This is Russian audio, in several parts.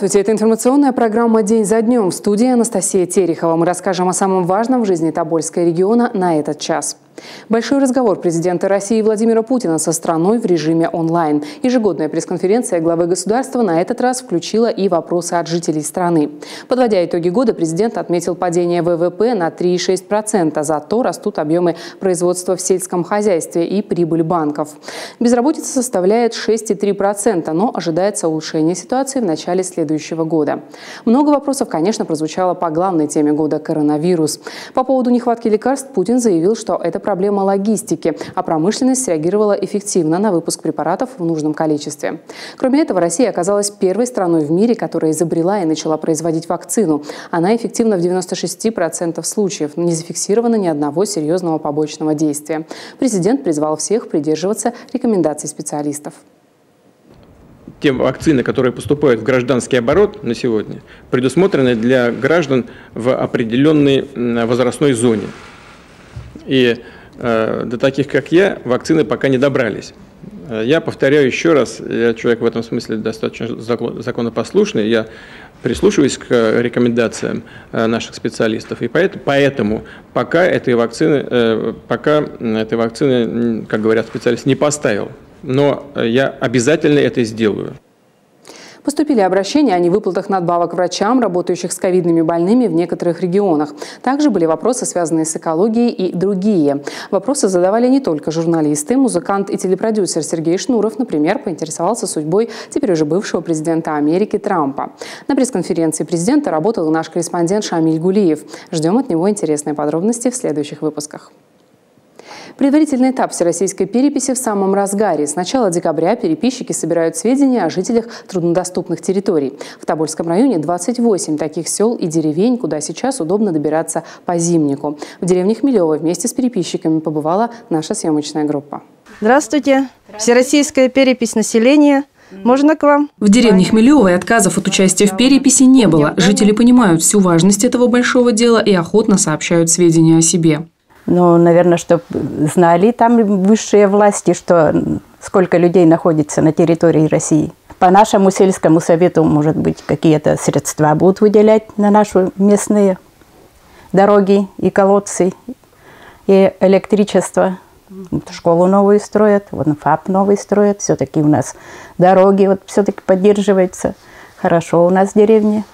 Здравствуйте, это информационная программа «День за днем» в студии Анастасия Терехова. Мы расскажем о самом важном в жизни Тобольского региона на этот час. Большой разговор президента России Владимира Путина со страной в режиме онлайн. Ежегодная пресс-конференция главы государства на этот раз включила и вопросы от жителей страны. Подводя итоги года, президент отметил падение ВВП на 3,6%, зато растут объемы производства в сельском хозяйстве и прибыль банков. Безработица составляет 6,3%, но ожидается улучшение ситуации в начале следующего года. Много вопросов, конечно, прозвучало по главной теме года – коронавирус. По поводу нехватки лекарств Путин заявил, что это проблема логистики, а промышленность реагировала эффективно на выпуск препаратов в нужном количестве. Кроме этого, Россия оказалась первой страной в мире, которая изобрела и начала производить вакцину. Она эффективна в 96% случаев, не зафиксировано ни одного серьезного побочного действия. Президент призвал всех придерживаться рекомендаций специалистов те вакцины, которые поступают в гражданский оборот на сегодня, предусмотрены для граждан в определенной возрастной зоне. И до таких, как я, вакцины пока не добрались. Э, я повторяю еще раз, я человек в этом смысле достаточно законопослушный, я прислушиваюсь к рекомендациям э, наших специалистов, и поэтому, поэтому пока этой вакцины, пока этой вакцины, как говорят специалисты, не поставил. Но я обязательно это сделаю. Поступили обращения о невыплатах надбавок врачам, работающих с ковидными больными в некоторых регионах. Также были вопросы, связанные с экологией и другие. Вопросы задавали не только журналисты. Музыкант и телепродюсер Сергей Шнуров, например, поинтересовался судьбой теперь уже бывшего президента Америки Трампа. На пресс-конференции президента работал наш корреспондент Шамиль Гулиев. Ждем от него интересные подробности в следующих выпусках. Предварительный этап всероссийской переписи в самом разгаре. С начала декабря переписчики собирают сведения о жителях труднодоступных территорий. В Тобольском районе 28 таких сел и деревень, куда сейчас удобно добираться по зимнику. В деревне Хмелево вместе с переписчиками побывала наша съемочная группа. Здравствуйте. Всероссийская перепись населения можно к вам? В деревне Хмелевой отказов от участия в переписи не было. Жители понимают всю важность этого большого дела и охотно сообщают сведения о себе. Ну, наверное, чтобы знали там высшие власти, что сколько людей находится на территории России. По нашему сельскому совету, может быть, какие-то средства будут выделять на наши местные дороги и колодцы, и электричество. Школу новую строят, вот ФАП новый строят. Все-таки у нас дороги вот все-таки поддерживаются. Хорошо у нас в деревне.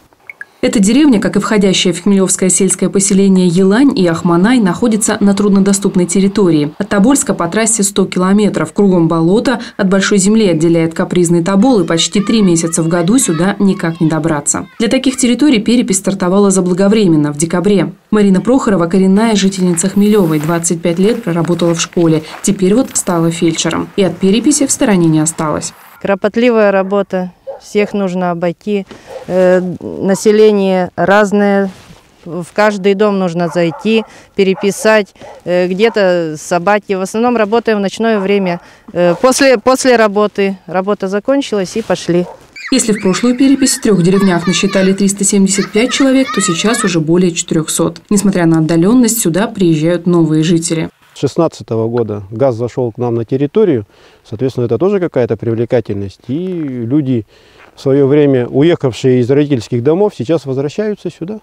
Эта деревня, как и входящее в Хмелевское сельское поселение Елань и Ахманай, находится на труднодоступной территории. От Тобольска по трассе 100 километров, кругом болото, от большой земли отделяет капризный Тобол, и почти три месяца в году сюда никак не добраться. Для таких территорий перепись стартовала заблаговременно, в декабре. Марина Прохорова – коренная жительница Хмелевой, 25 лет проработала в школе, теперь вот стала фельдшером. И от переписи в стороне не осталась. Кропотливая работа, всех нужно обойти. Э, население разное, в каждый дом нужно зайти, переписать, э, где-то собаки. В основном работаем в ночное время. Э, после, после работы работа закончилась и пошли. Если в прошлую перепись в трех деревнях насчитали 375 человек, то сейчас уже более 400. Несмотря на отдаленность, сюда приезжают новые жители. С 2016 года газ зашел к нам на территорию, соответственно, это тоже какая-то привлекательность. И люди, в свое время уехавшие из родительских домов, сейчас возвращаются сюда.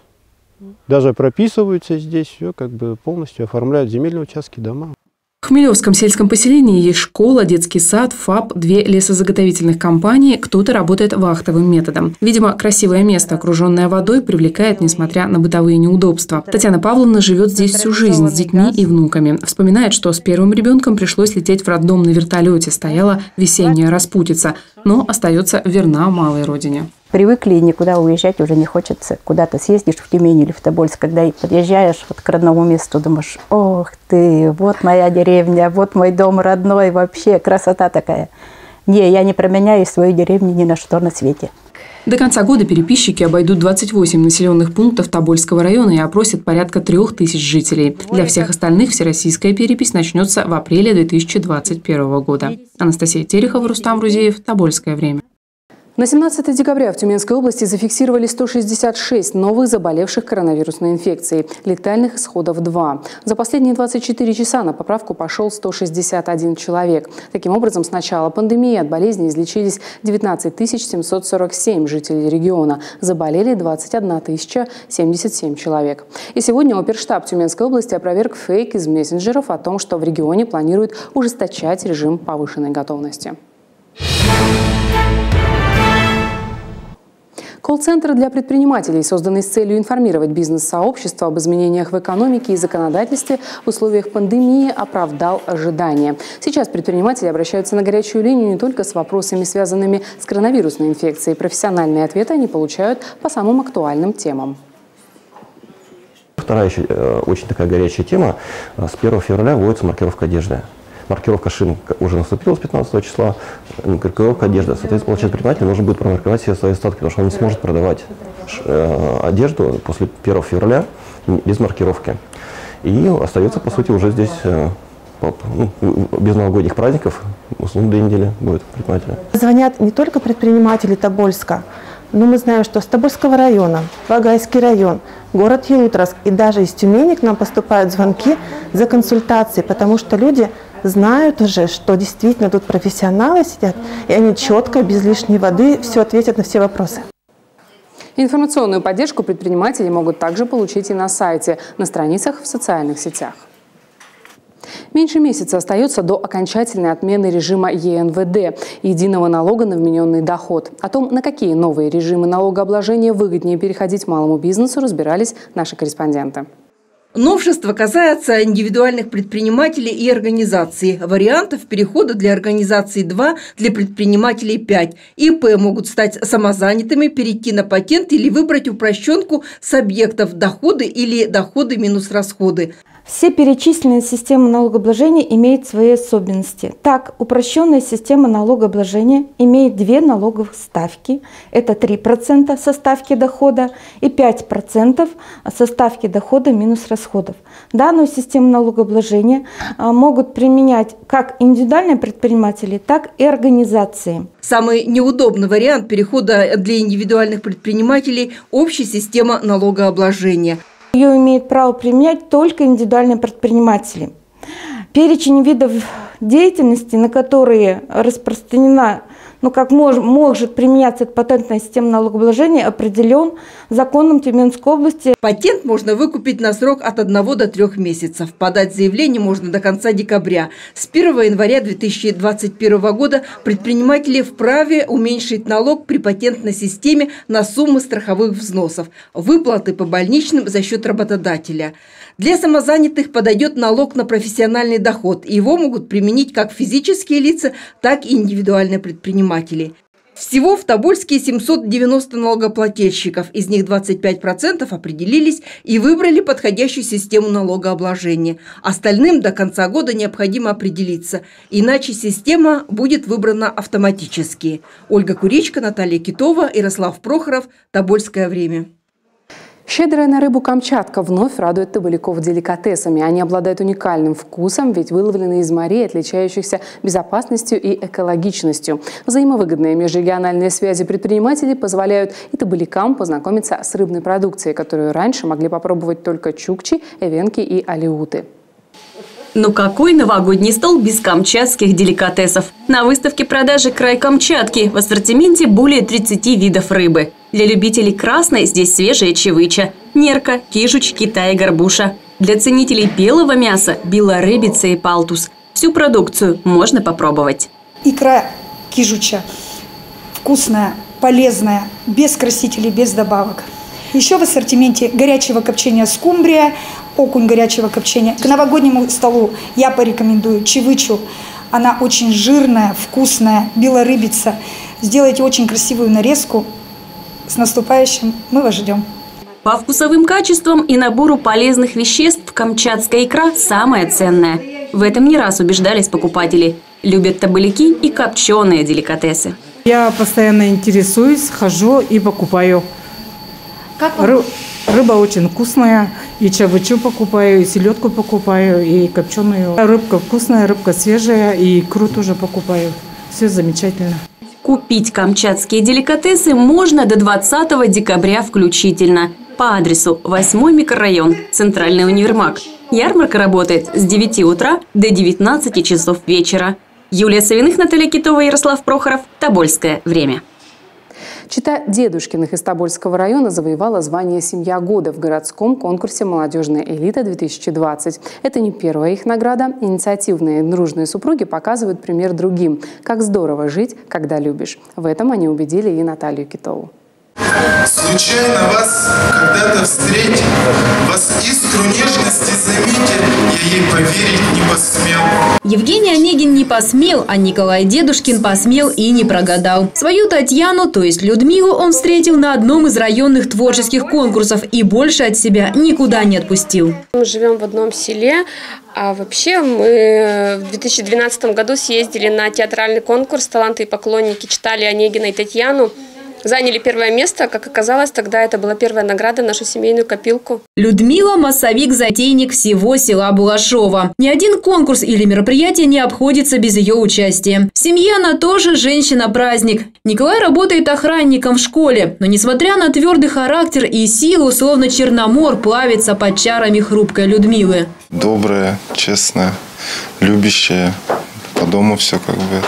Даже прописываются здесь, все как бы полностью оформляют земельные участки, дома. В Хмелевском сельском поселении есть школа, детский сад, ФАП, две лесозаготовительных компании, кто-то работает вахтовым методом. Видимо, красивое место, окруженное водой, привлекает, несмотря на бытовые неудобства. Татьяна Павловна живет здесь всю жизнь с детьми и внуками. Вспоминает, что с первым ребенком пришлось лететь в роддом на вертолете, стояла весенняя распутица, но остается верна малой родине привыкли, и никуда уезжать уже не хочется. Куда-то съездишь в Тюмень или в Тобольск, когда подъезжаешь вот к родному месту, думаешь, ох ты, вот моя деревня, вот мой дом родной, вообще красота такая. Не, я не променяю свою деревню ни на что на свете. До конца года переписчики обойдут 28 населенных пунктов Тобольского района и опросят порядка трех тысяч жителей. Для всех остальных всероссийская перепись начнется в апреле 2021 года. Анастасия Терехова, Рустам Рузеев, Тобольское время. На 17 декабря в Тюменской области зафиксировали 166 новых заболевших коронавирусной инфекцией. Летальных исходов 2. За последние 24 часа на поправку пошел 161 человек. Таким образом, с начала пандемии от болезни излечились 19 747 жителей региона. Заболели 21 077 человек. И сегодня оперштаб Тюменской области опроверг фейк из мессенджеров о том, что в регионе планируют ужесточать режим повышенной готовности. Колл-центр для предпринимателей, созданный с целью информировать бизнес-сообщество об изменениях в экономике и законодательстве в условиях пандемии, оправдал ожидания. Сейчас предприниматели обращаются на горячую линию не только с вопросами, связанными с коронавирусной инфекцией. Профессиональные ответы они получают по самым актуальным темам. Вторая э, очень такая горячая тема. С 1 февраля вводится маркировка одежды маркировка шин уже наступила с 15 числа, маркировка одежды. Соответственно, предприниматель нужно будет промаркировать все свои остатки, потому что он не сможет продавать э, одежду после 1 февраля без маркировки. И остается, по сути, уже здесь э, ну, без новогодних праздников, условно, две недели будет предпринимателя. Звонят не только предприниматели Тобольска, но мы знаем, что с Тобольского района, Багайский район, город Елутраск и даже из Тюмени к нам поступают звонки за консультацией, потому что люди знают уже, что действительно тут профессионалы сидят, и они четко, без лишней воды, все ответят на все вопросы. Информационную поддержку предприниматели могут также получить и на сайте, на страницах в социальных сетях. Меньше месяца остается до окончательной отмены режима ЕНВД – единого налога на вмененный доход. О том, на какие новые режимы налогообложения выгоднее переходить малому бизнесу, разбирались наши корреспонденты. Новшество касается индивидуальных предпринимателей и организаций. Вариантов перехода для организаций 2, для предпринимателей 5. ИП могут стать самозанятыми, перейти на патент или выбрать упрощенку с объектов доходы или доходы минус расходы. Все перечисленные системы налогообложения имеют свои особенности. Так, упрощенная система налогообложения имеет две налоговых ставки. Это 3% со ставки дохода и 5% со ставки дохода минус расходов. Данную систему налогообложения а, могут применять как индивидуальные предприниматели, так и организации. Самый неудобный вариант перехода для индивидуальных предпринимателей – общая система налогообложения – ее имеют право применять только индивидуальные предприниматели. Перечень видов деятельности, на которые распространена ну, как мож, может применяться патентная система налогообложения, определен законом Тюменской области. Патент можно выкупить на срок от 1 до 3 месяцев. Подать заявление можно до конца декабря. С 1 января 2021 года предприниматели вправе уменьшить налог при патентной системе на суммы страховых взносов, выплаты по больничным за счет работодателя. Для самозанятых подойдет налог на профессиональный доход. Его могут применить как физические лица, так и индивидуальные предприниматели. Всего в Тобольске 790 налогоплательщиков, из них 25% определились и выбрали подходящую систему налогообложения. Остальным до конца года необходимо определиться, иначе система будет выбрана автоматически. Ольга Куричка, Наталья Китова, Ярослав Прохоров, Тобольское время. Щедрая на рыбу Камчатка вновь радует табаляков деликатесами. Они обладают уникальным вкусом, ведь выловлены из морей, отличающихся безопасностью и экологичностью. Взаимовыгодные межрегиональные связи предпринимателей позволяют и табалякам познакомиться с рыбной продукцией, которую раньше могли попробовать только чукчи, эвенки и алиуты. Ну какой новогодний стол без камчатских деликатесов? На выставке продажи «Край Камчатки» в ассортименте более 30 видов рыбы. Для любителей красной здесь свежая чевыча, нерка, кижуч, китай и горбуша. Для ценителей белого мяса – белорыбица и палтус. Всю продукцию можно попробовать. Икра кижуча вкусная, полезная, без красителей, без добавок. Еще в ассортименте горячего копчения скумбрия, окунь горячего копчения. К новогоднему столу я порекомендую чевычу. Она очень жирная, вкусная, белорыбица. Сделайте очень красивую нарезку, с наступающим! Мы вас ждем! По вкусовым качествам и набору полезных веществ камчатская икра самая ценная. В этом не раз убеждались покупатели. Любят табаляки и копченые деликатесы. Я постоянно интересуюсь, хожу и покупаю. Как Ры рыба очень вкусная. И чавычу покупаю, и селедку покупаю, и копченую. Рыбка вкусная, рыбка свежая, и икру тоже покупаю. Все замечательно. Купить камчатские деликатесы можно до 20 декабря включительно по адресу 8 микрорайон, Центральный универмаг. Ярмарка работает с 9 утра до 19 часов вечера. Юлия Савиных, Наталья Китова, Ярослав Прохоров. Тобольское время. Чита Дедушкиных из Тобольского района завоевала звание «Семья года» в городском конкурсе «Молодежная элита-2020». Это не первая их награда. Инициативные дружные супруги показывают пример другим. Как здорово жить, когда любишь. В этом они убедили и Наталью Китову. Случайно вас когда-то встретил, вас искру нежности заметил, я ей поверить не посмел. Евгений Онегин не посмел, а Николай Дедушкин посмел и не прогадал. Свою Татьяну, то есть Людмилу, он встретил на одном из районных творческих конкурсов и больше от себя никуда не отпустил. Мы живем в одном селе, а вообще мы в 2012 году съездили на театральный конкурс «Таланты и поклонники», читали Онегина и Татьяну заняли первое место. Как оказалось, тогда это была первая награда в нашу семейную копилку. Людмила – массовик-затейник всего села Булашова. Ни один конкурс или мероприятие не обходится без ее участия. В семье она тоже женщина-праздник. Николай работает охранником в школе, но несмотря на твердый характер и силу, словно черномор плавится под чарами хрупкой Людмилы. Добрая, честная, любящая. По дому все как бы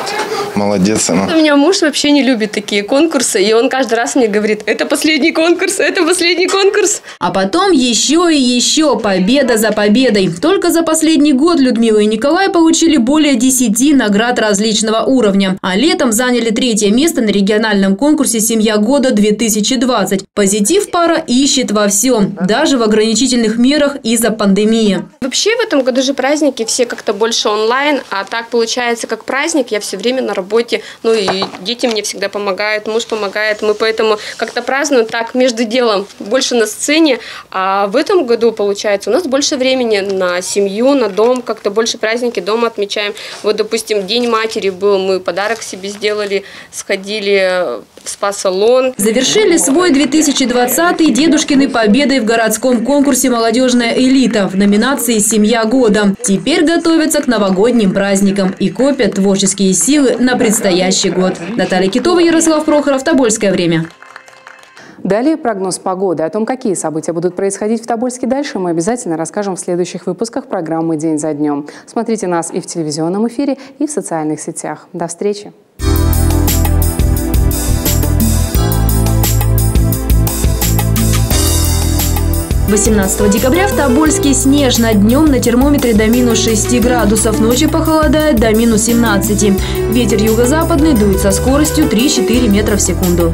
Молодец она. У меня муж вообще не любит такие конкурсы, и он каждый раз мне говорит, это последний конкурс, это последний конкурс. А потом еще и еще победа за победой. Только за последний год Людмила и Николай получили более 10 наград различного уровня, а летом заняли третье место на региональном конкурсе «Семья года-2020». Позитив пара ищет во всем, даже в ограничительных мерах из-за пандемии. Вообще в этом году же праздники все как-то больше онлайн, а так получается как праздник, я все время на работе. Ну и дети мне всегда помогают, муж помогает. Мы поэтому как-то празднуем так между делом, больше на сцене. А в этом году, получается, у нас больше времени на семью, на дом, как-то больше праздники дома отмечаем. Вот, допустим, День матери был, мы подарок себе сделали, сходили в спа-салон. Завершили свой 2020-й Дедушкиной победой в городском конкурсе «Молодежная элита» в номинации «Семья года». Теперь готовятся к новогодним праздникам и копят творческие силы на предстоящий год. Наталья Китова, Ярослав Прохоров, Тобольское время. Далее прогноз погоды. О том, какие события будут происходить в Тобольске дальше, мы обязательно расскажем в следующих выпусках программы «День за днем». Смотрите нас и в телевизионном эфире, и в социальных сетях. До встречи! 18 декабря в Тобольске снежно. Днем на термометре до минус 6 градусов. Ночью похолодает до минус 17. Ветер юго-западный дует со скоростью 3-4 метра в секунду.